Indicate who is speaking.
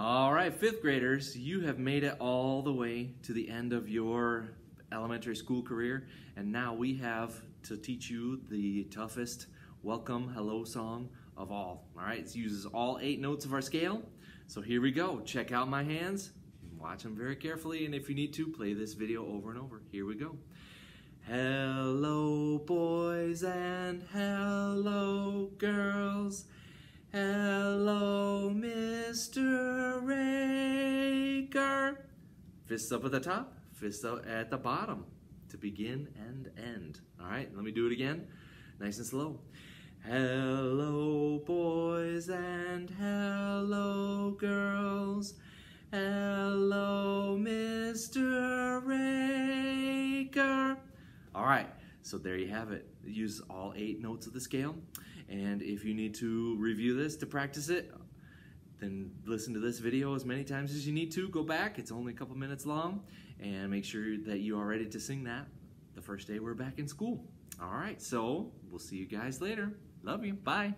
Speaker 1: All right, fifth graders, you have made it all the way to the end of your elementary school career, and now we have to teach you the toughest welcome hello song of all. All right, it uses all eight notes of our scale. So here we go. Check out my hands, watch them very carefully, and if you need to, play this video over and over. Here we go. Hello, Fists up at the top, fists up at the bottom to begin and end. All right, let me do it again, nice and slow. Hello, boys, and hello, girls. Hello, Mr. Raker. All right, so there you have it. Use all eight notes of the scale. And if you need to review this to practice it, then listen to this video as many times as you need to. Go back, it's only a couple minutes long, and make sure that you are ready to sing that the first day we're back in school. All right, so we'll see you guys later. Love you. Bye.